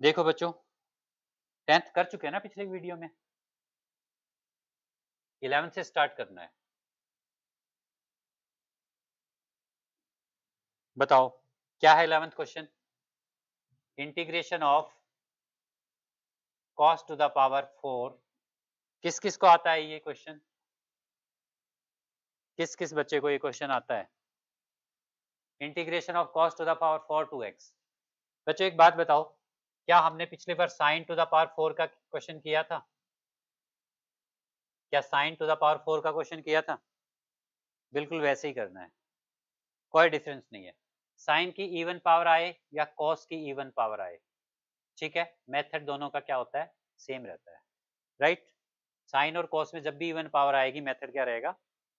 देखो बच्चों टेंथ कर चुके हैं ना पिछले वीडियो में? इलेवेंथ से स्टार्ट करना है। बताओ, क्या है eleventh question integration of cos to the power four किस किस को आता है ये क्वेश्चन किस किस बच्चे को ये क्वेश्चन आता है? Integration of cos to the power four two x बच्चों, एक बात बताओ क्या हमने पिछली बार sine to the power four का क्वेश्चन किया था? क्या sine to the power four का क्वेश्चन किया था? बिल्कुल वैसे ही करना है। कोई डिफरेंस नहीं है। साइन की इवन पावर आए या कॉस की इवन पावर आए। ठीक है? मेथड दोनों का क्या होता है? सेम रहता है। राइट साइन और कॉस में जब भी इवन पावर आएगी मेथड क्या रहेगा?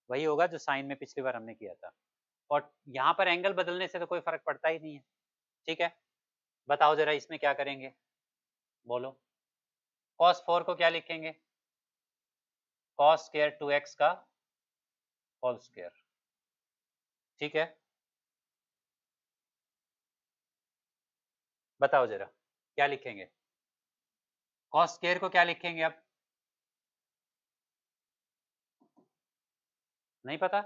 वही होगा जो साइन में पिछली बार हमने किया था। और यहाँ पर एंगल बदलने से तो कोई फ़र्क पड़ता ही नहीं है। ठीक है? बताओ जरा इसमें क्या करेंगे? बोलो। कॉस फोर को क्या लिखेंगे? कॉस स्केयर टू एक्स का होल स्केयर ठीक है? बताओ जरा, क्या लिखेंगे? कॉस स्केयर को क्या लिखेंगे अब नहीं पता?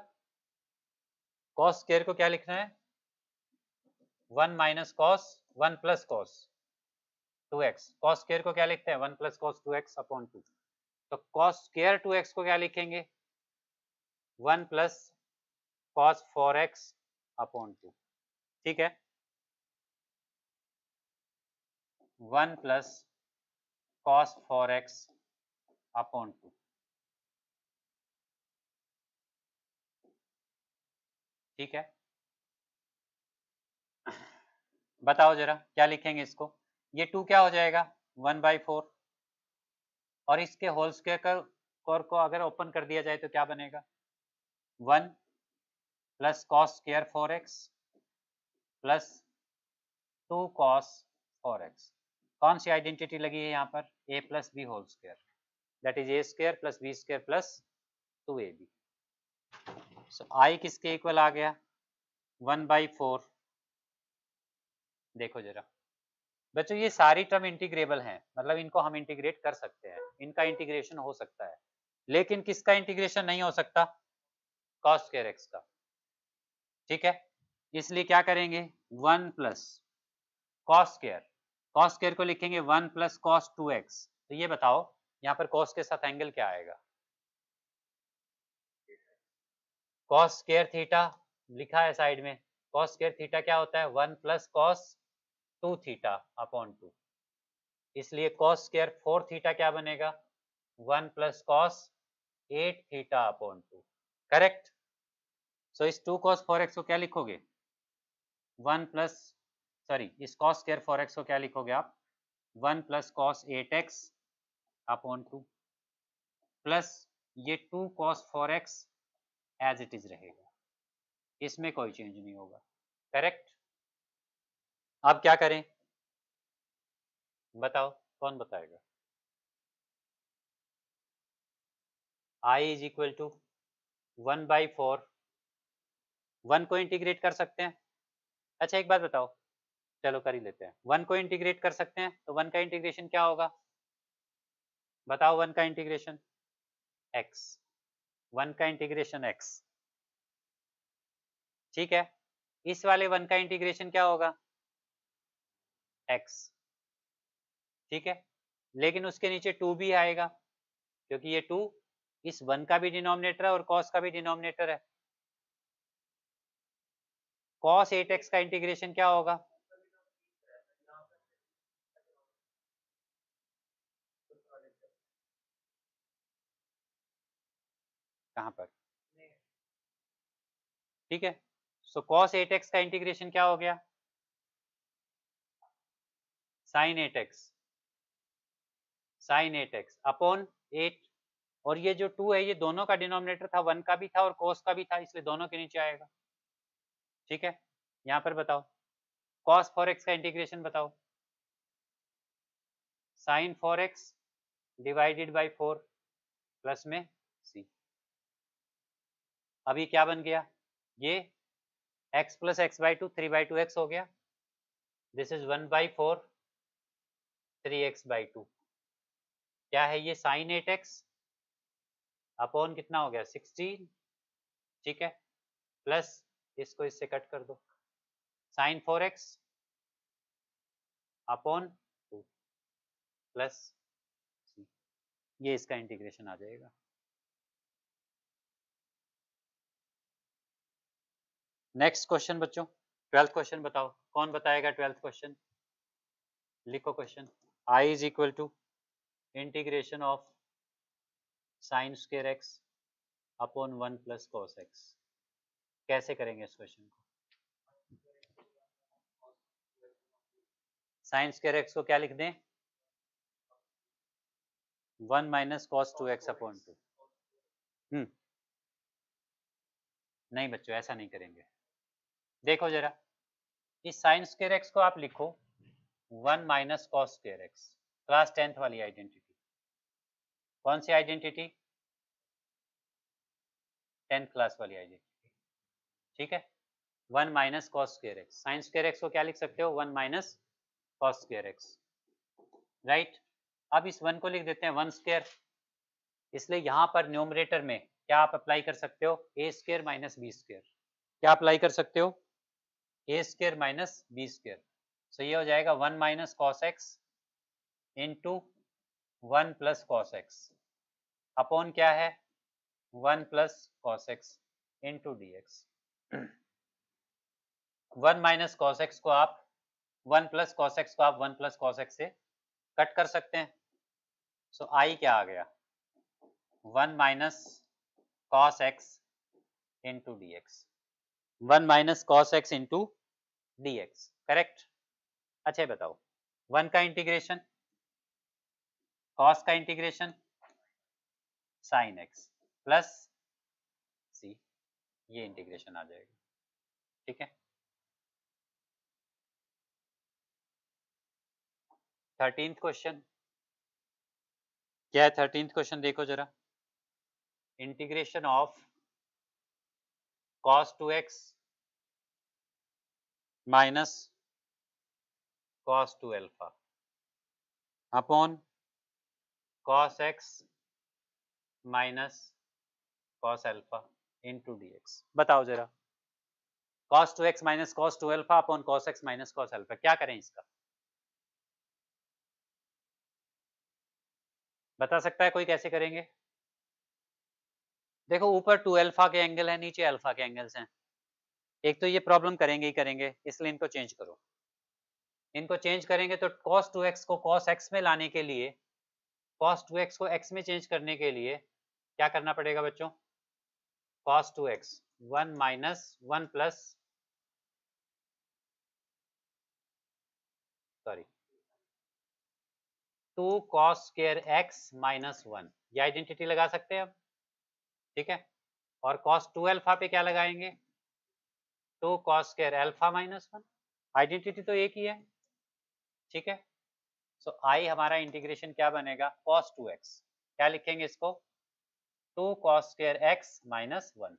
कॉस स्केयर को क्या लिखना है? One minus cos one plus cos two x. Cos square को क्या लिखते हैं? One plus cos two x upon two. तो कॉस स्केयर टू एक्स को क्या लिखेंगे? One plus cos four x upon two. ठीक है? One plus cos four x upon two. ठीक है? बताओ जरा, क्या लिखेंगे इसको? ये टू क्या हो जाएगा? वन बाई फोर और इसके होल स्क्वायर का स्कोर को अगर ओपन कर दिया जाए तो क्या बनेगा? One plus cos square four x plus two cos four x कौन सी आइडेंटिटी लगी है यहाँ पर? A plus b whole square that is a square plus b square plus two a b so I किसके इक्वल आ गया? One by four देखो जरा। बच्चों, ये सारी टर्म इंटीग्रेबल हैं मतलब इनको हम इंटीग्रेट कर सकते हैं। इनका इंटीग्रेशन हो सकता है। लेकिन किसका इंटीग्रेशन नहीं हो सकता? कॉस स्क्वायर एक्स का। ठीक है? इसलिए क्या करेंगे? One plus cos square cos square को लिखेंगे one plus cos two x तो ये बताओ, यहाँ पर कॉस के साथ एंगल क्या आएगा? कॉस स्क्वायर थीटा लिखा है साइड में। कॉस केयर थीटा क्या होता है? One plus cos two theta upon two. इसलिए कॉस स्क्वायर फोर थीटा क्या बनेगा? One plus cos eight theta upon two. Correct? So इस टू कॉस फोर एक्स को क्या लिखोगे? वन प्लस सॉरी इस कॉस स्क्वायर फोर एक्स को क्या लिखोगे आप? One plus cos eight x upon two. Plus ये two cos four x as it is रहेगा। इसमें कोई चेंज नहीं होगा। करेक्ट? अब क्या करें? बताओ, कौन बताएगा? I is equal to one by four one को इंटीग्रेट कर सकते हैं। अच्छा एक बात बताओ। चलो, कर ही लेते हैं। वन को इंटीग्रेट कर सकते हैं तो वन का इंटीग्रेशन क्या होगा? बताओ वन का इंटीग्रेशन एक्स वन का इंटीग्रेशन एक्स ठीक है? इस वाले वन का इंटीग्रेशन क्या होगा? एक्स ठीक है? लेकिन उसके नीचे टू भी आएगा, क्योंकि ये टू इस वन का भी डिनोमिनेटर है और कॉस का भी डिनोमिनेटर है। कॉस एट एक्स का इंटीग्रेशन क्या होगा? कहाँ पर? ठीक है? सो कॉस एट एक्स का इंटीग्रेशन क्या हो गया? Sine eight x sine eight x upon eight और ये जो टू है, ये दोनों का डिनोमिनेटर था वन का भी था और कॉस का भी था, इसलिए दोनों के नीचे आएगा। ठीक है? यहाँ पर बताओ। कॉस फोर एक्स का इंटीग्रेशन बताओ। Sine four x divided by four plus में सी अभी क्या बन गया? ये x plus x by two three by two x हो गया। This is one by four three x by two. क्या है ये साइन एट एक्स? अपॉन कितना हो गया? सिक्सटीन। ठीक है। प्लस इसको इससे कट कर दो। Sine four x upon two. Plus ये इसका इंटीग्रेशन आ जाएगा। नेक्स्ट क्वेश्चन बच्चों, ट्वेल्थ क्वेश्चन बताओ। कौन बताएगा ट्वेल्थ क्वेश्चन? लिखो question. I is equal to integration of sine square x upon one plus cos x कैसे करेंगे इस क्वेश्चन को? साइन स्केयर एक्स को क्या लिख दें? One minus cos two x upon two hmm. नहीं बच्चों, ऐसा नहीं करेंगे। देखो जरा, इस साइन स्केयर एक्स को आप लिखो। One minus cos square x, class tenth वाली आइडेंटिटी। कौन सी आइडेंटिटी? टेंथ क्लास वाली आइडेंटिटी। ठीक है? One minus cos square x. Sine square x को क्या लिख सकते हो? One minus cos square x. Right? अब इस वन को लिख देते हैं वन स्केयर इसलिए यहाँ पर न्यूमरेटर में क्या आप अप्लाई कर सकते हो? A square minus b square क्या अप्लाई कर सकते हो? A square minus b square so ये हो जाएगा one minus cos x into one plus cos x upon क्या है? One plus cos x into d x. One minus cos x को आप वन प्लस कॉस एक्स को आप one plus cos x से कट कर सकते हैं। सो so, आई क्या आ गया? One minus cos x into d x. One minus cos x into d x correct? अच्छा बताओ, वन का इंटीग्रेशन कॉस का integration sine x plus c ये इंटीग्रेशन आ जाएगा, ठीक है? थर्टींथ क्वेश्चन क्या है थर्टींथ क्वेश्चन देखो जरा integration of cos 2x minus cos 2 alpha. Upon? Cos x minus cos alpha into dx. बताओ जरा। Cos 2x minus cos 2 alpha upon cos x minus cos alpha. क्या करें इसका? बता सकता है कोई कैसे करेंगे? देखो ऊपर टू अल्फ़ा के एंगल है नीचे अल्फ़ा के एंगल्स हैं। एक तो ये प्रॉब्लम करेंगे ही करेंगे इसलिए इनको चेंज करो। इनको चेंज करेंगे तो cos 2x को cos x में लाने के लिए, cos 2x को x में चेंज करने के लिए क्या करना पड़ेगा बच्चों? cos 2x 1 minus one plus sorry two cos square x minus one ये आइडेंटिटी लगा सकते हैं अब ठीक है? और कॉस टू एल्फा पे क्या लगाएँगे? Two cos square alpha minus one identity तो एक ही है। ठीक है? सो so, आई हमारा इंटीग्रेशन क्या बनेगा? कॉस टू एक्स क्या लिखेंगे इसको? Two cos square x minus one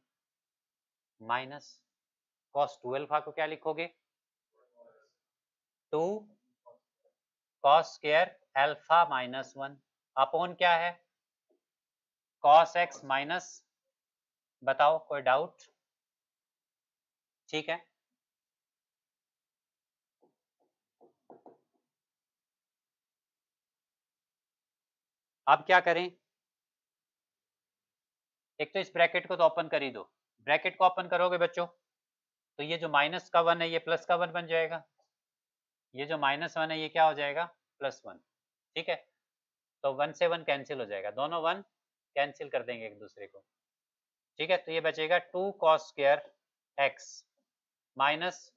minus cos two alpha को क्या लिखोगे? Two cos square alpha minus one upon क्या है? कॉस एक्स माइनस बताओ कोई डाउट ठीक है? अब क्या करें? एक तो इस ब्रैकेट को तो ओपन कर ही दो। ब्रैकेट को ओपन करोगे बच्चों? तो ये जो माइनस का वन है, ये प्लस का वन बन जाएगा। ये जो माइनस वन है, ये क्या हो जाएगा? Plus one. ठीक है? तो वन से वन कैंसिल हो जाएगा। दोनों वन कैंसिल कर देंगे एक दूसरे को। ठीक है? तो ये बचेगा two cos square x minus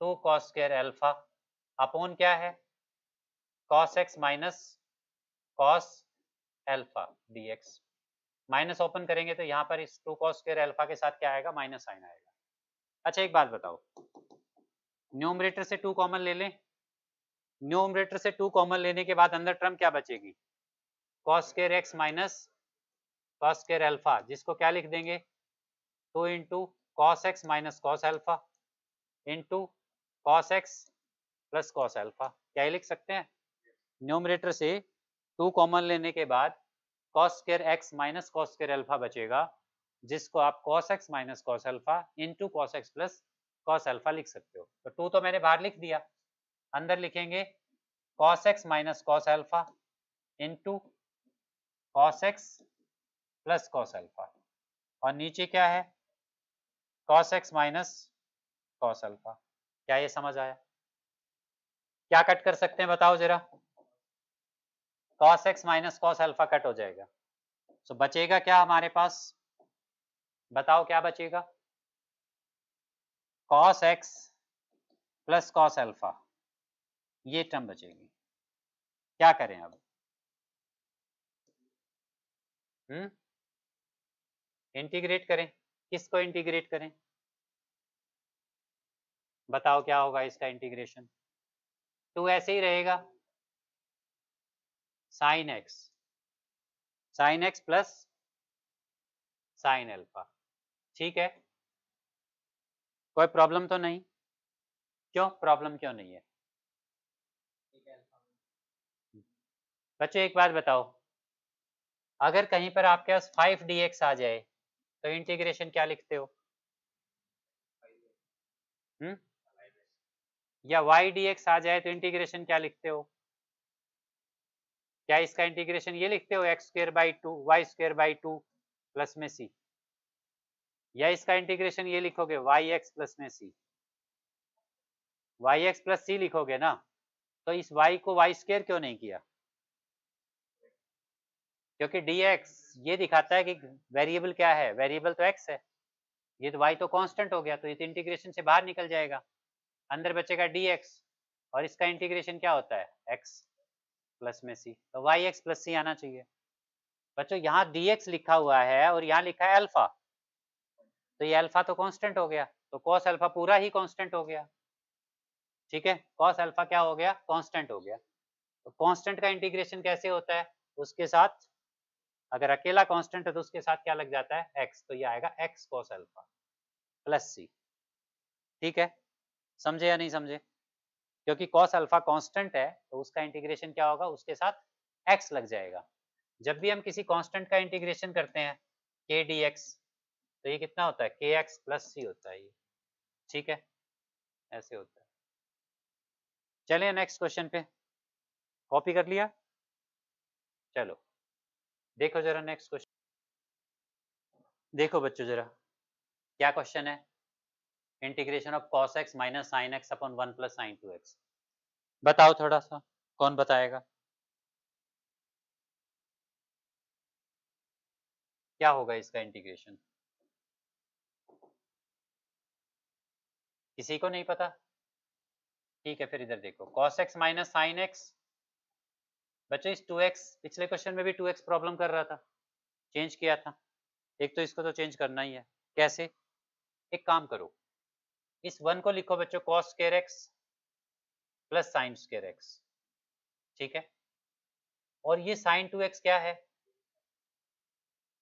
two cos square alpha upon क्या है? Cos x minus cos alpha d x minus open करेंगे तो यहाँ पर इस टू कॉस स्केयर एल्फा के साथ क्या आएगा? माइनस साइन आएगा। अच्छा एक बात बताओ। न्यूमरेटर से टू कॉमन ले लें। न्यूमरेटर से टू कॉमन लेने के बाद अंदर टर्म क्या बचेगी? Cos square x minus cos square alpha जिसको क्या लिख देंगे? Two into cos x minus cos alpha into cos x plus cos alpha क्या लिख सकते हैं? न्यूमरेटर से टू कॉमन लेने के बाद cos square x minus cos square alpha बचेगा, जिसको आप cos x minus cos alpha into cos x plus cos alpha लिख सकते हो। तो टू तो मैंने बाहर लिख दिया। अंदर लिखेंगे cos x minus cos alpha into cos x plus cos alpha और नीचे क्या है? Cos x minus cos alpha क्या ये समझ आया? क्या कट कर सकते हैं बताओ जरा। Cos x minus cos alpha cut हो जाएगा। तो बचेगा क्या हमारे पास? बताओ क्या बचेगा? Cos x plus cos alpha ये टर्म बचेगी। क्या करें अब? हम्म? इंटीग्रेट करें। किसको इंटीग्रेट करें? बताओ क्या होगा इसका इंटीग्रेशन टू ऐसे ही रहेगा। Sine x sine x plus sine alpha ठीक है? कोई प्रॉब्लम तो नहीं? क्यों? प्रॉब्लम क्यों नहीं है? बच्चों, एक बात बताओ। अगर कहीं पर आपके पास फाइव डी एक्स आ जाए तो इंटीग्रेशन क्या लिखते हो? हम्म? या वाई डी एक्स आ जाए तो इंटीग्रेशन क्या लिखते हो? क्या इसका इंटीग्रेशन ये लिखते हो? X square by two y square by two plus में सी या इसका इंटीग्रेशन ये लिखोगे? वाई एक्स प्लस में c y x plus c लिखोगे ना? तो इस वाई को वाई स्क्र क्यों नहीं किया? क्योंकि एक्स ये दिखाता है कि वेरिएबल क्या है? वेरिएबल तो एक्स है। ये तो वाई तो कांस्टेंट हो गया तो ये तो इंटीग्रेशन से बाहर निकल जाएगा। अंदर बचेगा एक्स और इसका इंटीग्रेशन क्या होता है? एक्स प्लस में सी तो वाई एक्स प्लस सी आना चाहिए। बच्चों, यहाँ डी एक्स लिखा हुआ है और यहाँ लिखा है अल्फ़ा। तो ये अल्फ़ा तो कांस्टेंट हो गया तो कॉस अल्फ़ा पूरा ही कांस्टेंट हो गया। ठीक है, कॉस अल्फ़ा क्या हो गया? कांस्टेंट हो गया। तो कांस्टेंट का इंटीग्रेशन कैसे होता है? उसके साथ, अगर अकेला कांस्टेंट है तो उसके साथ क्या लग जाता है? एक्स तो ये आएगा x cos alpha plus c. ठीक है, समझे या नहीं समझे? क्योंकि कॉस अल्फ़ा कांस्टेंट है तो उसका इंटीग्रेशन क्या होगा? उसके साथ एक्स लग जाएगा। जब भी हम किसी कांस्टेंट का इंटीग्रेशन करते हैं के डी एक्स तो ये कितना होता है? के एक्स प्लस सी होता है ये। ठीक है? ऐसे होता है। चलिए नेक्स्ट क्वेश्चन पे। कॉपी कर लिया? चलो। देखो जरा नेक्स्ट क्वेश्चन देखो बच्चों जरा, क्या क्वेश्चन है? Integration of cos x minus sine x upon one plus sine two x बताओ थोड़ा सा, कौन बताएगा? क्या होगा इसका इंटीग्रेशन किसी को नहीं पता? ठीक है, फिर इधर देखो। Cos x minus sine x बच्चों इस टू एक्स पिछले क्वेश्चन में भी टू एक्स प्रॉब्लम कर रहा था। चेंज किया था। एक तो इसको तो चेंज करना ही है। कैसे? एक काम करो। इस वन को लिखो बच्चों cos square x plus sine square x ठीक है? और ये साइन टू एक्स क्या है?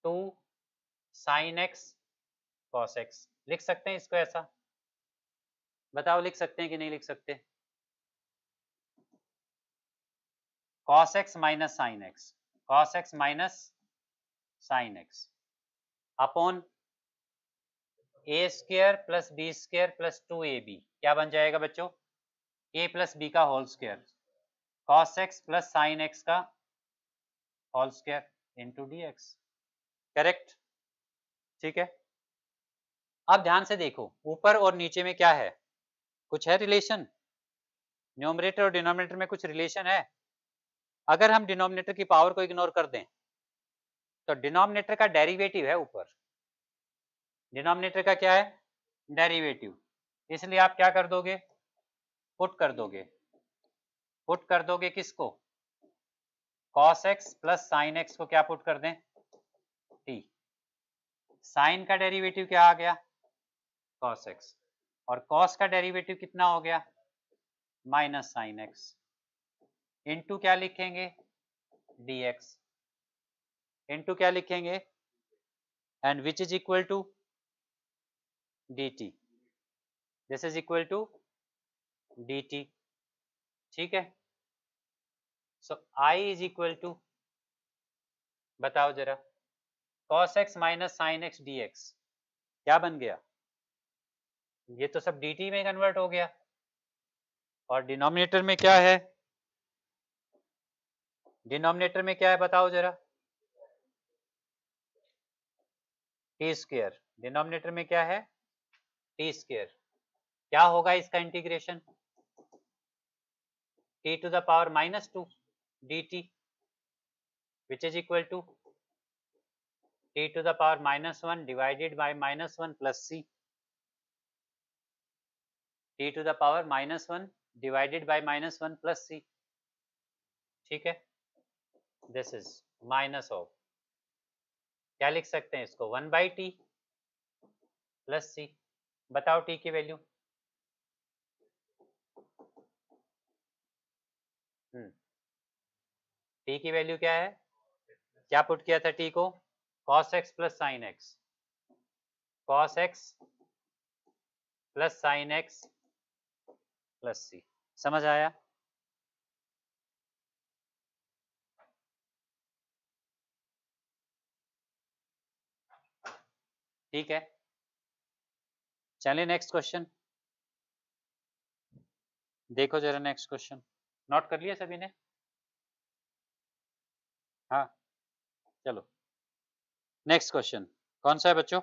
Two sine x cos x लिख सकते हैं इसको ऐसा? बताओ लिख सकते हैं कि नहीं लिख सकते? Cos x minus sine x cos x minus sine x upon a square plus b square plus two a b क्या बन जाएगा बच्चों? ए प्लस बी का whole square cos x plus sine x का whole square into d x correct ठीक है? अब ध्यान से देखो, ऊपर और नीचे में क्या है? कुछ है रिलेशन न्यूमरेटर और डिनोमिनेटर में कुछ रिलेशन है? अगर हम डिनोमिनेटर की पावर को इग्नोर कर दें तो डिनोमिनेटर का डेरिवेटिव है ऊपर। डिनोमिनेटर का क्या है? डेरिवेटिव। इसलिए आप क्या कर दोगे? पुट कर दोगे। पुट कर दोगे किसको? cos x plus sine x को क्या पुट कर दें? टी साइन का डेरिवेटिव क्या आ गया? कॉस एक्स और कॉस का डेरिवेटिव कितना हो गया? माइनस साइन एक्स इंटू क्या लिखेंगे? dx इंटू क्या लिखेंगे? And which is equal to dt, this is equal to dt, ठीक है? So I is equal to बताओ जरा, cos x minus sine x d क्या बन गया? ये तो सब dt में कन्वर्ट हो गया। और डिनोमिनेटर में क्या है? डिनोमिनेटर में क्या है बताओ जरा? टी स्क्वेयर डिनोमिनेटर में क्या है? टी स्क्वेयर क्या होगा इसका integration t to the power minus two d t which is equal to t to the power minus one divided by minus one plus c t to the power minus one divided by minus one plus c ठीक है? This is minus of क्या लिख सकते हैं इसको? One by t plus c बताओ t की value. हम्म। टी की वैल्यू क्या है? क्या पुट किया था टी को? Cos x plus sine x cos x plus sine x plus c समझ आया? ठीक है। चलिए नेक्स्ट क्वेश्चन देखो जरा नेक्स्ट क्वेश्चन नोट कर लिया सभी ने? हाँ। चलो। नेक्स्ट क्वेश्चन कौन सा है बच्चों?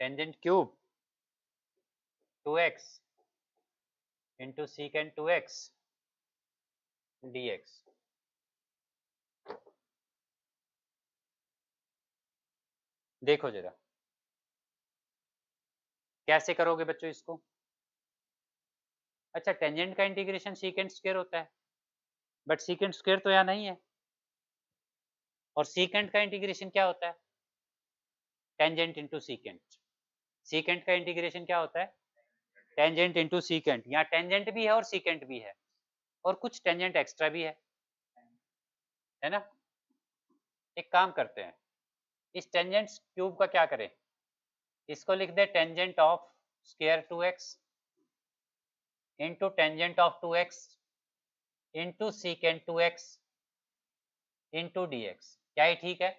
Tangent cube. 2x into secant 2x dx. देखो जरा। कैसे करोगे बच्चों इसको? अच्छा टेंजेंट का इंटीग्रेशन सीकेंट स्क्वायर होता है। बट सीकेंट स्क्वायर तो यहाँ नहीं है। और सीकेंट का इंटीग्रेशन क्या होता है? टेंजेंट इंटू सीकेंट सीकेंट का इंटीग्रेशन क्या होता है? टेंजेंट इंटू सीकेंट यहाँ टेंजेंट भी है और सीकेंट भी है, और कुछ टेंजेंट एक्स्ट्रा भी है है ना? एक काम करते हैं, इस टेंजेंट क्यूब का क्या करें? इसको लिख दे tangent of square two x into tangent of two x into secant two x into d x क्या ही ठीक है?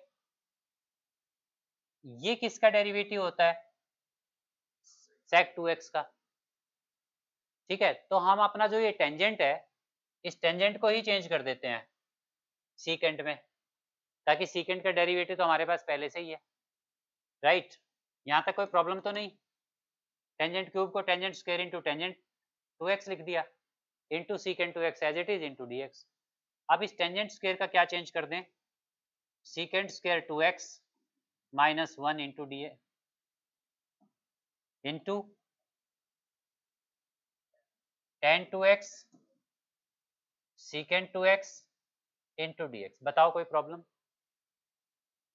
ये किसका डेरिवेटिव होता है? सेक टू एक्स का। ठीक है? तो हम अपना जो ये टेंजेंट है, इस टेंजेंट को ही चेंज कर देते हैं सीकेंट में। ताकि सीकेंट का डेरिवेटिव तो हमारे पास पहले से ही है। राइट यहाँ तक कोई प्रॉब्लम तो नहीं। टेंजेंट क्यूब को tangent square into tangent two x लिख दिया। Into secant two x as it is into d x अब इस टेंजेंट स्क्वायर का क्या चेंज कर दें? Secant square two x minus one into d into secant two x into d x बताओ कोई प्रॉब्लम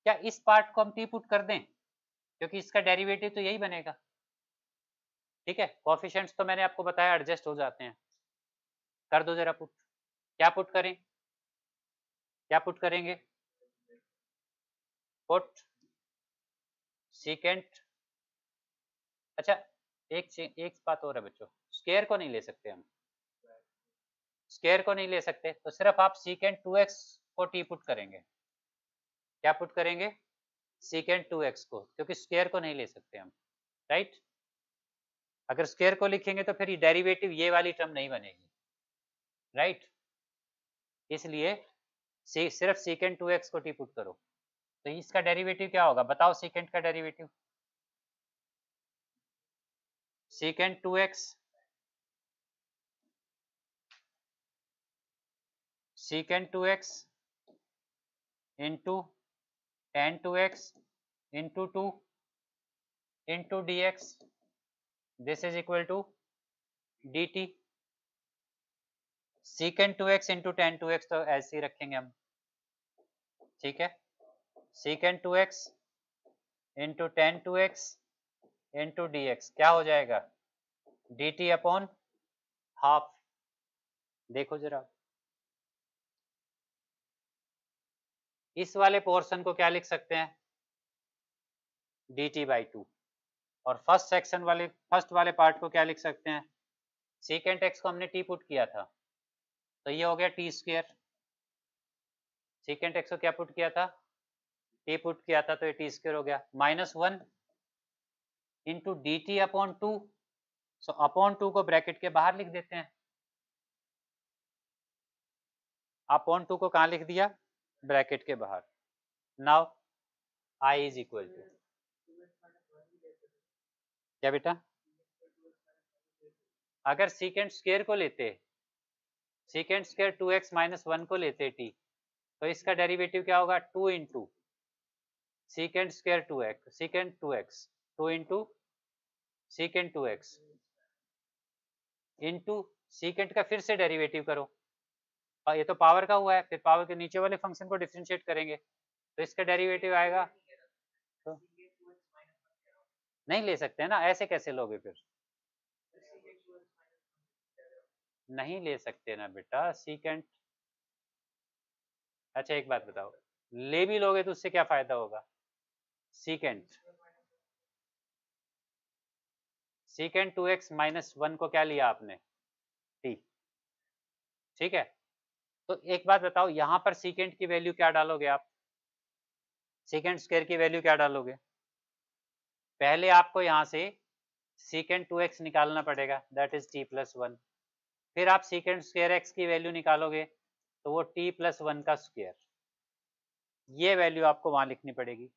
क्या इस पार्ट को हम टी पुट कर दें? क्योंकि इसका डेरिवेटिव तो यही बनेगा। ठीक है? कॉफिशेंट्स तो मैंने आपको बताया एडजस्ट हो जाते हैं। कर दो जरा पुट क्या पुट करें? क्या पुट करेंगे? पुट सीकेंट अच्छा एक एक बात और है बच्चों। स्केयर को नहीं ले सकते हम। स्केयर को नहीं ले सकते तो सिर्फ़ आप सीकेंड टू एक्स को टी पुट करेंगे। क्या पुट करेंगे? सीकेंट टू एक्स को, क्योंकि स्केयर को नहीं ले सकते हम राइट अगर स्केयर को लिखेंगे तो फिर ये डेरिवेटिव ये वाली टर्म नहीं बनेगी राइट इसलिए सिर्फ़ सीकेंट टू एक्स को टी पुट करो। तो इसका डेरिवेटिव क्या होगा? बताओ सीकेंड का derivative secant two 2x secant 2x into tan 2x into 2 into dx this is equal to dt secant 2x into tan 2x तो ऐसे ही रखेंगे हम ठीक है secant 2x into tan 2x into d x क्या हो जाएगा टी अपॉन हाफ़ देखो जरा इस वाले पोर्शन को क्या लिख सकते हैं? डी टी बाई टू और फ़र्स्ट सेक्शन वाले फ़र्स्ट वाले पार्ट को क्या लिख सकते हैं? सीकेंट एक्स को हमने टी पुट किया था। तो ये हो गया टी स्क्र सीकेंट एक्स को क्या पुट किया था? टी पुट किया था तो ये टी स्क्र हो गया। Minus one into d t upon two so upon two को ब्रैकेट के बाहर लिख देते हैं। अपॉन टू को कहा लिख दिया? ब्रैकेट के बाहर। Now I is equal to क्या बेटा? अगर सीकेंड स्केयर को लेते secant square two x minus one को लेते टी तो इसका डेरिवेटिव क्या होगा? Two into secant square two x secant two x two into secant two x into secant का फिर से डेरिवेटिव करो। ये तो पावर का हुआ है, फिर पावर के नीचे वाले फ़ंक्शन को डिफ्रेंशिएट करेंगे। तो इसका डेरिवेटिव आएगा। तो नहीं ले सकते ना, ऐसे कैसे लोगे फिर? नहीं ले सकते ना बेटा सीकेंट अच्छा एक बात बताओ, ले भी लोगे तो उससे क्या फ़ायदा होगा? Secant secant two x minus one को क्या लिया आपने? टी ठीक है? तो एक बात बताओ, यहाँ पर सीकेंट की वैल्यू क्या डालोगे आप? सीकेंट स्क्वायर की वैल्यू क्या डालोगे? पहले आपको यहाँ से सीकेंट टू एक्स निकालना पड़ेगा that is t plus one फिर आप सीकेंट स्क्वायर एक्स की वैल्यू निकालोगे तो वो टी प्लस वन का स्क्वायर ये वैल्यू आपको वहाँ लिखनी पड़ेगी.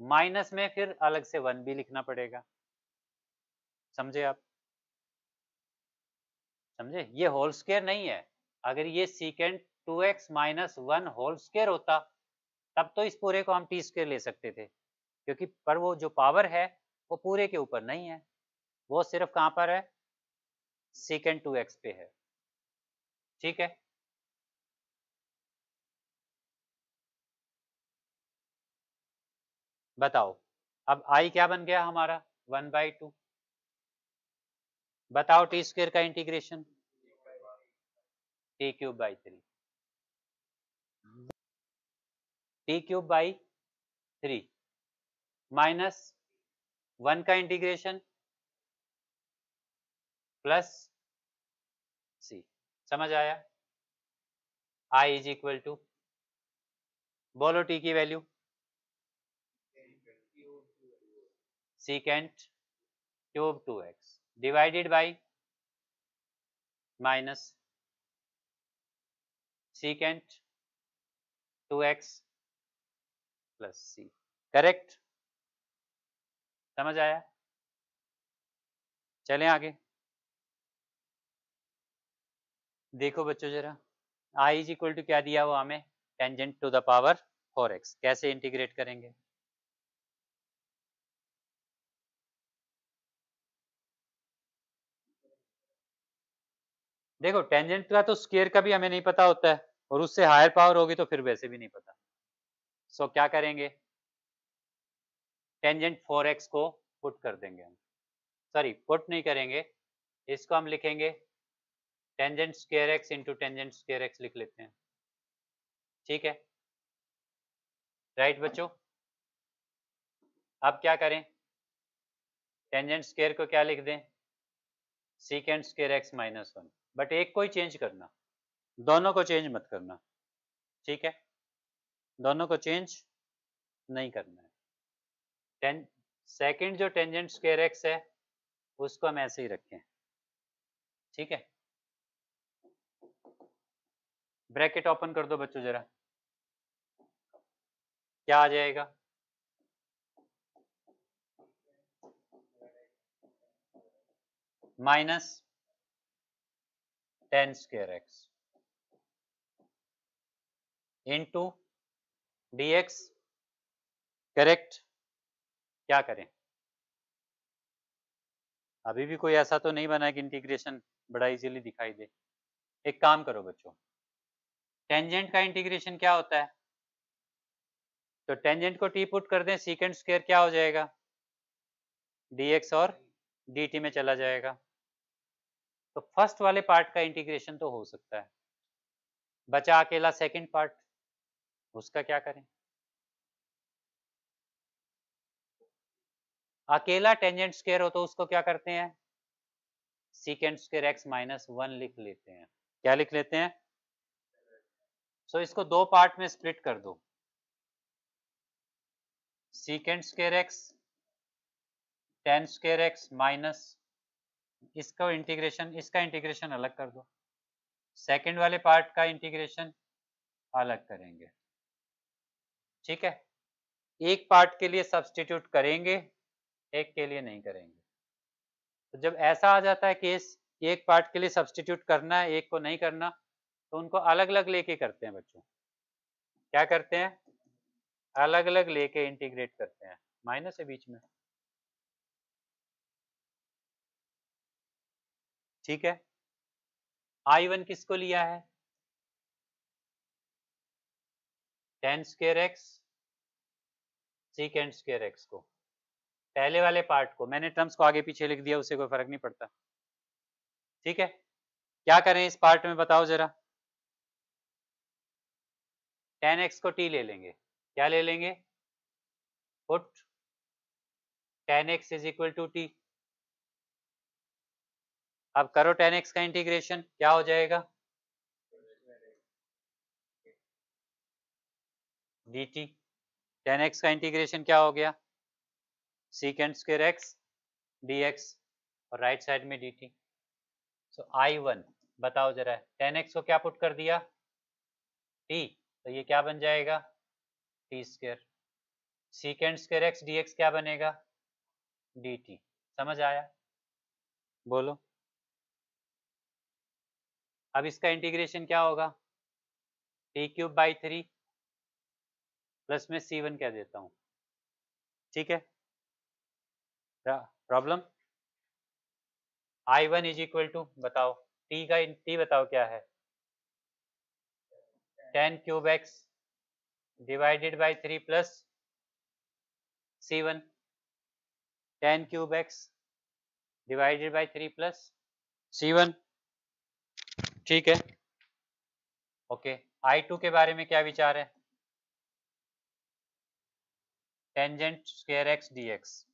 माइनस में फिर अलग से वन भी लिखना पड़ेगा. समझे आप? समझे? ये होल स्क्वायर नहीं है. अगर ये secant two x minus one whole square होता, तब तो इस पूरे को हम टी स्क्वायर ले सकते थे, क्योंकि पर वो जो पावर है, वो पूरे के ऊपर नहीं है, वो सिर्फ़ कहाँ पर है? सीकेंट टू एक्स पे है। ठीक है? बताओ, अब आई क्या बन गया हमारा? वन बाई टू बताओ टी स्क्वेयर का integration t cube by three t cube by three minus one का इंटीग्रेशन प्लस सी समझ आया? आई इज़ इक्वल टू बोलो टी की value secant cube 2x divided by minus two 2x plus c. Correct समझ आया? चले आगे। देखो बच्चों जरा। आई इज़ इक्वल टू क्या दिया हुआ हमें? Tangent to the power four x कैसे इंटीग्रेट करेंगे? देखो टेंजेंट का तो स्केयर का भी हमें नहीं पता होता है। और उससे हायर पावर होगी तो फिर वैसे भी नहीं पता। सो क्या करेंगे? टेंजेंट फोर एक्स को पुट कर देंगे हम। सॉरी पुट नहीं करेंगे। इसको हम लिखेंगे tangent square x into tangent square x लिख लेते हैं। ठीक है? राइट right, बच्चों? अब क्या करें? टेंजेंट स्केयर को क्या लिख दें? Secant square x minus one but एक को ही चेंज करना। दोनों को चेंज मत करना। ठीक है? दोनों को चेंज नहीं करना है। टेन सेकेंड जो टेंजेंट स्क्वेयर एक्स है, उसको हम ऐसे ही रखें। ठीक है? ब्रैकेट ओपन कर दो बच्चों जरा। क्या आ जाएगा? Minus tan square x into x correct क्या करें? अभी भी कोई ऐसा तो नहीं बना कि इंटीग्रेशन बड़ा इजीली दिखाई दे। एक काम करो बच्चों टेंजेंट का इंटीग्रेशन क्या होता है? तो टेंजेंट को टी पुट कर दें सीकेंड स्क्वायर क्या हो जाएगा? dx और dt में चला जाएगा। तो फ़र्स्ट वाले पार्ट का इंटीग्रेशन तो हो सकता है। बचा अकेला सेकंड पार्ट उसका क्या करें? अकेला टेंजेंट स्केयर हो तो उसको क्या करते हैं? Secant square x minus one लिख लेते हैं। क्या लिख लेते हैं? सो so, इसको दो पार्ट में स्प्लिट कर दो। Secant square x tan square x minus इसका इंटीग्रेशन इसका इंटीग्रेशन अलग कर दो। सेकंड वाले पार्ट का इंटीग्रेशन अलग करेंगे। ठीक है? एक पार्ट के लिए सब्सटीट्यूट करेंगे, एक के लिए नहीं करेंगे। तो जब ऐसा आ जाता है केस एक पार्ट के लिए सब्सटीट्यूट करना है, एक को नहीं करना तो उनको अलग अलग लेके करते हैं बच्चों। क्या करते हैं? अलग अलग लेके इंटीग्रेट करते हैं। माइनस है बीच में। ठीक है? आई वन किसको लिया है? Tan square x secant square x को। पहले वाले पार्ट को, मैंने टर्म्स को आगे पीछे लिख दिया, उसे कोई फ़र्क नहीं पड़ता। ठीक है? क्या करें इस पार्ट में, बताओ जरा। टेन एक्स को टी ले लेंगे। क्या ले लेंगे? Put tan x is equal to t अब करो टेन एक्स का इंटीग्रेशन क्या हो जाएगा? डी टी टेन एक्स का इंटीग्रेशन क्या हो गया? Secant square x d x और राइट साइड में d t so I one बताओ जरा, टेन एक्स को क्या पुट कर दिया? टी तो ये क्या बन जाएगा? T square secant square x d x क्या बनेगा? डी टी समझ आया? बोलो। अब इसका इंटीग्रेशन क्या होगा? T cube by three plus में सी वन कह देता हूँ। ठीक है? Problem? I one is equal to, बताओ। टी का, टी बताओ क्या है? Tan cube x divided by three plus c one. Tan cube x divided by three plus c one. ठीक है? ओके। आई टू के बारे में क्या विचार है? Tangent square x d x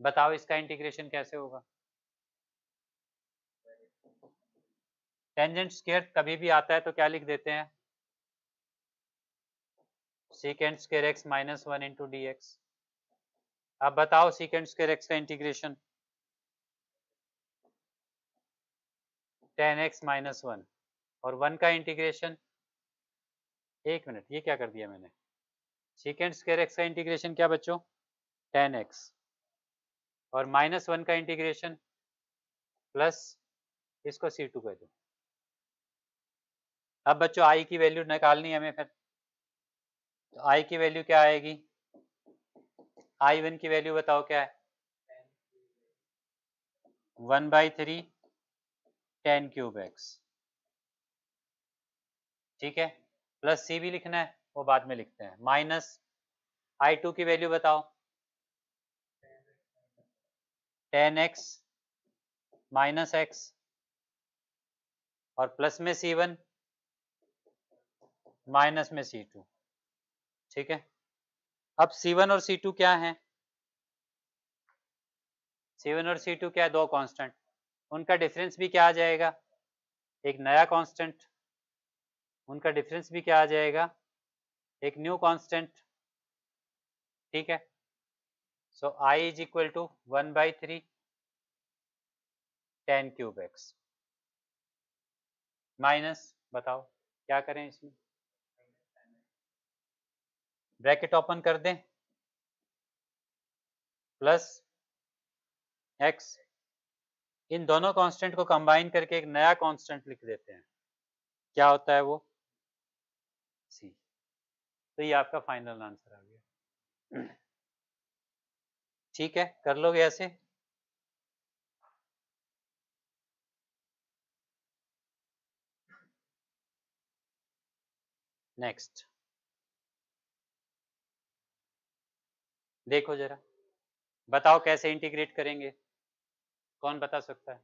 बताओ इसका इंटीग्रेशन कैसे होगा? टेंजेंट स्क्वेयर कभी भी आता है तो क्या लिख देते हैं? Secant square x minus one into d x अब बताओ सीकेंड स्क्वेयर एक्स का integration. Tan x minus one और वन का इंटीग्रेशन? एक मिनट, ये क्या कर दिया मैंने? सीकेंड स्केयर एक्स का इंटीग्रेशन क्या बच्चों? टेन एक्स और माइनस वन का इंटीग्रेशन प्लस इसको सी टू कह दो। अब बच्चों आई की वैल्यू निकालनी है हमें फिर। तो आई की वैल्यू क्या आएगी? आई वन की वैल्यू बताओ क्या है? One by three tan cube x ठीक है? प्लस सी भी लिखना है। वो बाद में लिखते हैं। माइनस आई टू की वैल्यू बताओ। टेन एक्स माइनस एक्स और प्लस में सी वन माइनस में सी टू। ठीक है? अब सी वन और सी टू क्या है? सी वन और सी टू क्या है? दो कांस्टेंट उनका डिफरेंस भी क्या आ जाएगा? एक नया कांस्टेंट उनका डिफरेंस भी क्या आ जाएगा? एक न्यू कांस्टेंट ठीक है? So I is equal to one by three tan cube x minus बताओ, क्या करें इसमें? ब्रैकेट ओपन कर दें। प्लस एक्स इन दोनों कांस्टेंट को कंबाइन करके एक नया कांस्टेंट लिख देते हैं। क्या होता है वो? सी तो ये आपका फाइनल आंसर आ गया। ठीक है, कर लोगे ऐसे? नेक्स्ट देखो जरा, बताओ कैसे इंटीग्रेट करेंगे? कौन बता सकता है?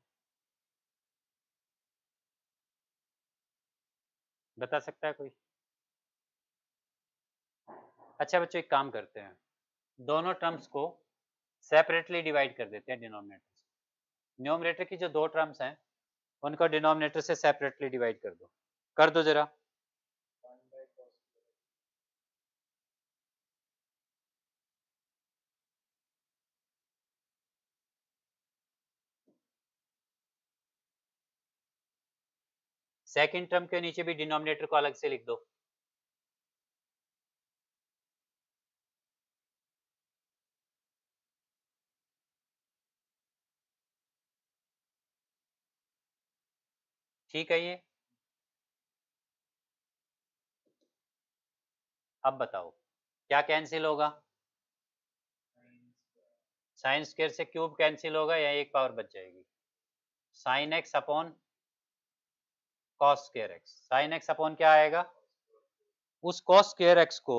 बता सकता है कोई? अच्छा बच्चों एक काम करते हैं। दोनों टर्म्स को सेपरेटली डिवाइड कर देते हैं डिनोमिनेटर से न्यूमरेटर की जो दो टर्म्स हैं उनको डिनोमिनेटर से सेपरेटली डिवाइड कर दो। कर दो जरा। सेकेंड टर्म के नीचे भी डिनोमिनेटर को अलग से लिख दो। ठीक है ये? अब बताओ, क्या कैंसिल होगा? साइन स्केयर से क्यूब कैंसिल होगा या एक पावर बच जाएगी? Sine x upon cos square x sine x upon क्या आएगा? उस कॉस स्केयर एक्स को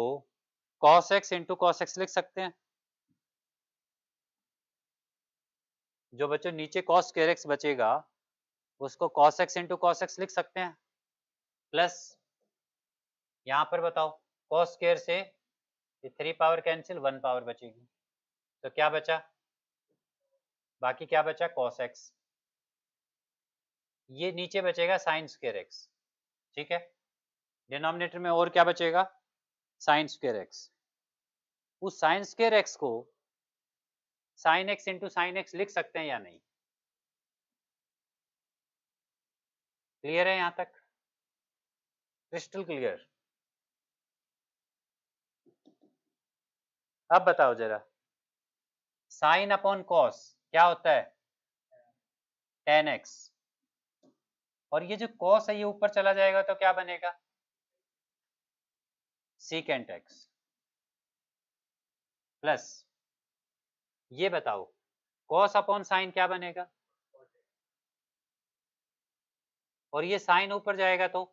cos x into cos x लिख सकते हैं। जो बच्चों नीचे कॉस स्केयर एक्स बचेगा उसको cos x into cos x लिख सकते हैं। प्लस यहाँ पर बताओ कॉस स्केयर से three power cancel one power बचेगी। तो क्या बचा? बाकी क्या बचा? कॉस एक्स ये नीचे बचेगा साइन स्केयर एक्स ठीक है? डिनोमिनेटर में और क्या बचेगा? साइन स्केयर एक्स उस साइन स्केयर एक्स को sine x into sine x लिख सकते हैं या नहीं? क्लियर है यहाँ तक? क्रिस्टल क्लियर अब बताओ जरा। साइन अपॉन कॉस क्या होता है? टेन एक्स और ये जो कॉस है, ये ऊपर चला जाएगा तो क्या बनेगा? सीकेंट एक्स प्लस ये बताओ कॉस अपॉन साइन क्या बनेगा? और ये साइन ऊपर जाएगा तो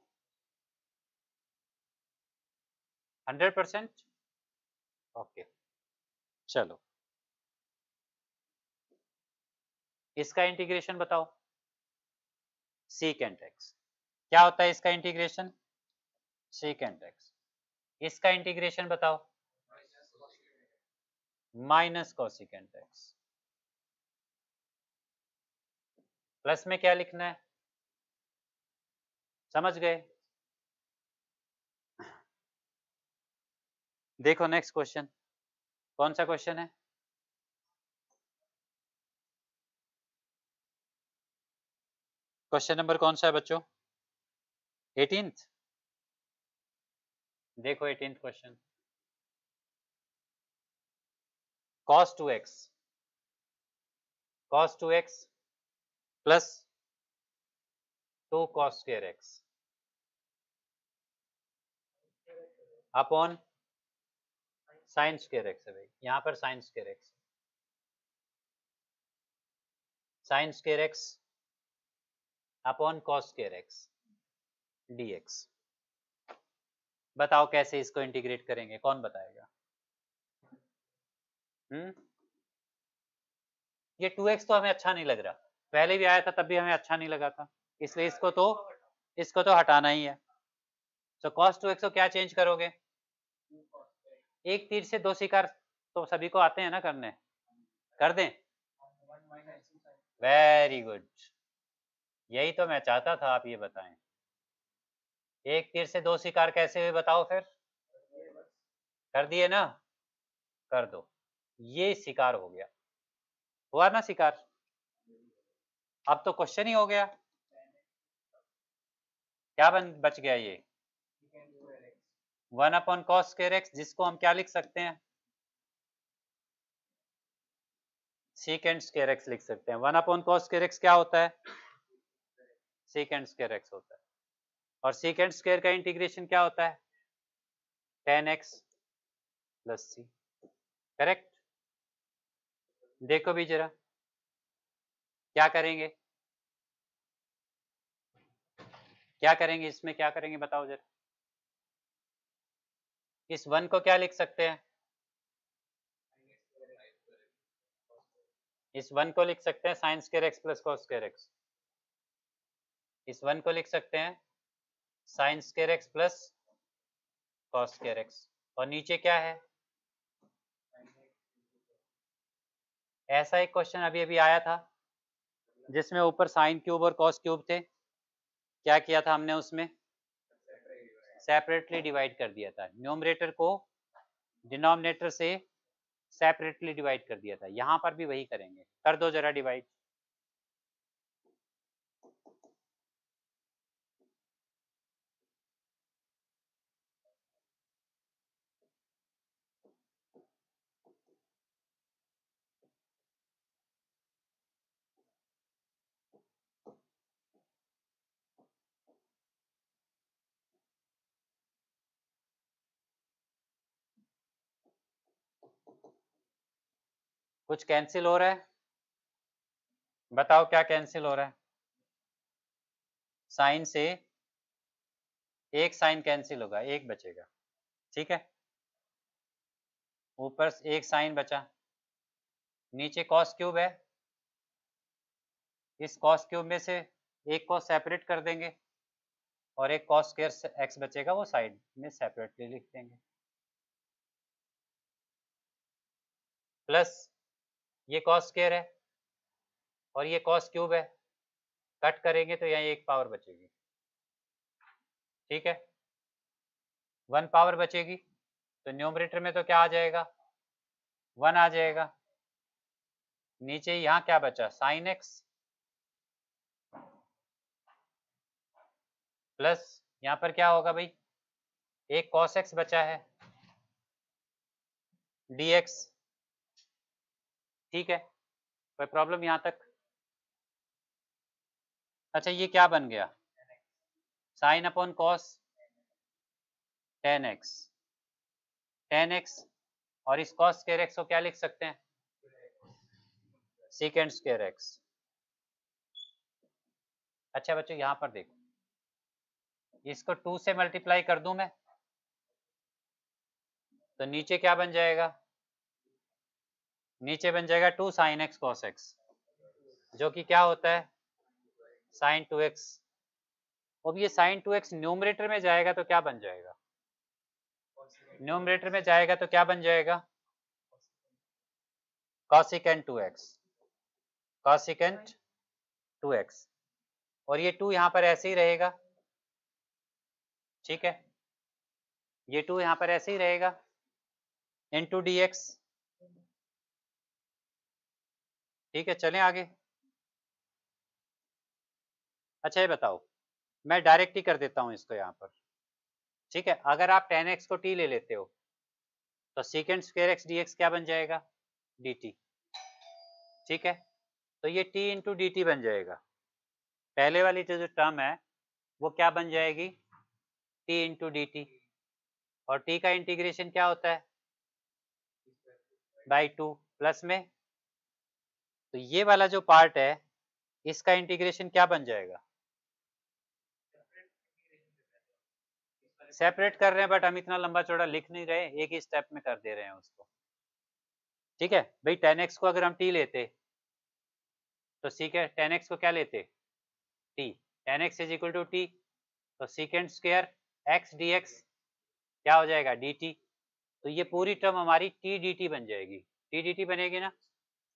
हंड्रेड परसेंट? ओके। चलो। इसका इंटीग्रेशन बताओ। सीकेंट एक्स क्या होता है इसका इंटीग्रेशन? सीकेंट एक्स इसका इंटीग्रेशन बताओ। माइनस कॉसिकेंट एक्स प्लस में क्या लिखना है? समझ गए? देखो नेक्स्ट क्वेश्चन कौन सा क्वेश्चन है? क्वेश्चन नंबर कौन सा है बच्चों? एटींथ देखो eighteenth question cos 2x cos 2x plus two cos square x. Upon sine square x है भाई। यहाँ पर sine square x sine square x upon cos square x बताओ कैसे इसको इंटीग्रेट करेंगे? कौन बताएगा? हम्म? ये टू एक्स तो हमें अच्छा नहीं लग रहा। पहले भी आया था, तब भी हमें अच्छा नहीं लगा था। इसलिए इसको तो इसको तो हटाना ही है। तो कॉस टू एक्स को क्या चेंज करोगे? एक तीर से दो शिकार तो सभी को आते हैं ना करने। कर दें? वेरी गुड यही तो मैं चाहता था आप ये बताएँ। एक तीर से दो शिकार कैसे हुए बताओ फिर। कर दिए ना? कर दो। ये शिकार हो गया। हुआ ना शिकार? अब तो क्वेश्चन ही हो गया। क्या बन, बच गया ये? One upon cos square x, जिसको हम क्या लिख सकते हैं? सीकेंड स्केर एक्स लिख सकते हैं। One upon cos square x क्या होता है? सीकेंड स्केयर एक्स होता है। और सीकेंड स्केयर का इंटीग्रेशन क्या होता है? Tan x plus c correct देखो भी जरा। क्या करेंगे? क्या करेंगे इसमें? क्या करेंगे बताओ जरा। इस वन को क्या लिख सकते हैं? इस वन को लिख सकते हैं sine square x plus cos square x इस वन को लिख सकते हैं sine square x plus cos square x और नीचे क्या है? ऐसा एक क्वेश्चन अभी अभी आया था, जिसमें ऊपर साइन क्यूब और कॉस क्यूब थे। क्या किया था हमने उसमें? सेपरेटली डिवाइड कर दिया था। न्यूमरेटर को डिनोमिनेटर से सेपरेटली डिवाइड कर दिया था। यहाँ पर भी वही करेंगे। कर दो जरा डिवाइड कुछ कैंसिल हो रहा है? बताओ क्या कैंसिल हो रहा है? साइन से एक साइन कैंसिल होगा, एक बचेगा, ठीक है? ऊपर एक साइन बचा। नीचे कॉस क्यूब है। इस कॉस क्यूब में से एक को सेपरेट कर देंगे और एक कॉस स्क्र एक्स बचेगा, वो साइड में सेपरेटली लिख देंगे। प्लस ये कॉस स्केयर है और ये कॉस क्यूब है। कट करेंगे तो यहाँ एक पावर बचेगी। ठीक है? वन पावर बचेगी तो न्यूमरेटर में तो क्या आ जाएगा? वन आ जाएगा। नीचे यहाँ क्या बचा? साइन एक्स प्लस यहाँ पर क्या होगा भाई? एक कॉस एक्स बचा है। डी एक्स ठीक है? कोई प्रॉब्लम यहाँ तक? अच्छा ये क्या बन गया? Sine upon cos tan x. Tan x और इस कॉस स्केयर एक्स को क्या लिख सकते हैं? Secant square x. अच्छा बच्चों, यहाँ पर देखो। इसको टू से मल्टीप्लाई कर दूँ मैं तो नीचे क्या बन जाएगा? नीचे बन जाएगा two sine x cos x, जो कि क्या होता है? Sine two x. अब ये साइन टू एक्स न्यूमरेटर में जाएगा तो क्या बन जाएगा? न्यूमरेटर में जाएगा तो क्या बन जाएगा? Cosecant two x. Cosecant two x. और ये टू यहाँ पर ऐसे ही रहेगा। ठीक है? ये टू यहाँ पर ऐसे ही रहेगा। इन टू डी एक्स ठीक है, चलें आगे। अच्छा ये बताओ, मैं डायरेक्ट ही कर देता हूँ इसको यहाँ पर। ठीक है, अगर आप टेन एक्स को टी ले लेते हो तो सीकेंड स्क्वेयर एक्स डी क्या बन जाएगा? D t. ठीक है तो ये टी इंटू डी टी बन जाएगा। पहले वाली जो टर्म है, वो क्या बन जाएगी? T into d t. और टी का इंटीग्रेशन क्या होता है? बाई टू प्लस में तो ये वाला जो पार्ट है, इसका इंटीग्रेशन क्या बन जाएगा? सेपरेट कर रहे हैं बट हम इतना लंबा चौड़ा लिख नहीं रहे, एक ही स्टेप में कर दे रहे हैं उसको। ठीक है? भाई टेन एक्स को अगर हम टी लेते तो सीक है टेन एक्स को क्या लेते? T tan x is equal to t तो secant square x d x क्या हो जाएगा? डी टी तो ये पूरी टर्म हमारी टी डी टी बन जाएगी। टी डी टी बनेगी ना?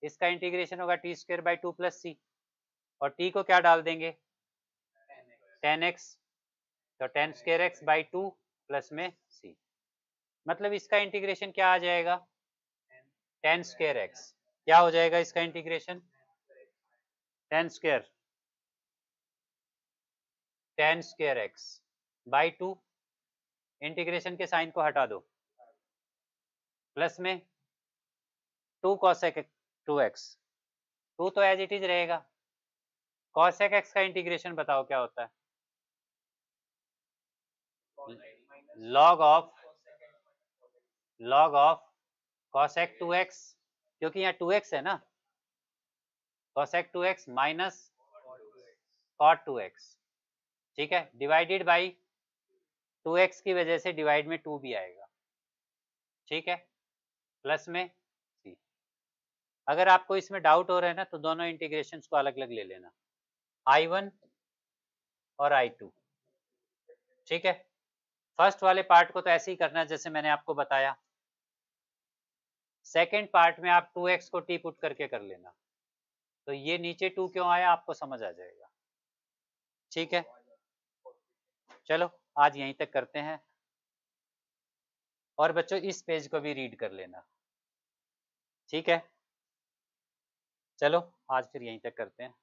इसका इंटीग्रेशन होगा t square by two plus c और टी को क्या डाल देंगे? टेन एक्स तो tan square x by two plus में सी मतलब इसका इंटीग्रेशन क्या आ जाएगा? टेन स्क्र एक्स क्या हो जाएगा इसका integration tan square tan square x by two integration के साइन को हटा दो. प्लस में two cosec two x. Two तो एज इट इज़ रहेगा। कॉसेक एक्स का इंटीग्रेशन बताओ क्या होता है? Log of log of cosec two x क्योंकि यहाँ टू एक्स है ना। Cosec two x minus cot two x ठीक है? डिवाइडेड बाई टू एक्स की वजह से डिवाइड में टू भी आएगा। ठीक है? प्लस में अगर आपको इसमें डाउट हो रहा है ना तो दोनों इंटीग्रेशन को अलग अलग ले लेना। आई वन और आई टू ठीक है? फ़र्स्ट वाले पार्ट को तो ऐसे ही करना है जैसे मैंने आपको बताया। सेकेंड पार्ट में आप टू एक्स को टी पुट करके कर लेना। तो ये नीचे टू क्यों आया, आपको समझ आ जाएगा। ठीक है? चलो, आज यहीं तक करते हैं। और बच्चों, इस पेज को भी रीड कर लेना। ठीक है? चलो आज फिर यहीं तक करते हैं।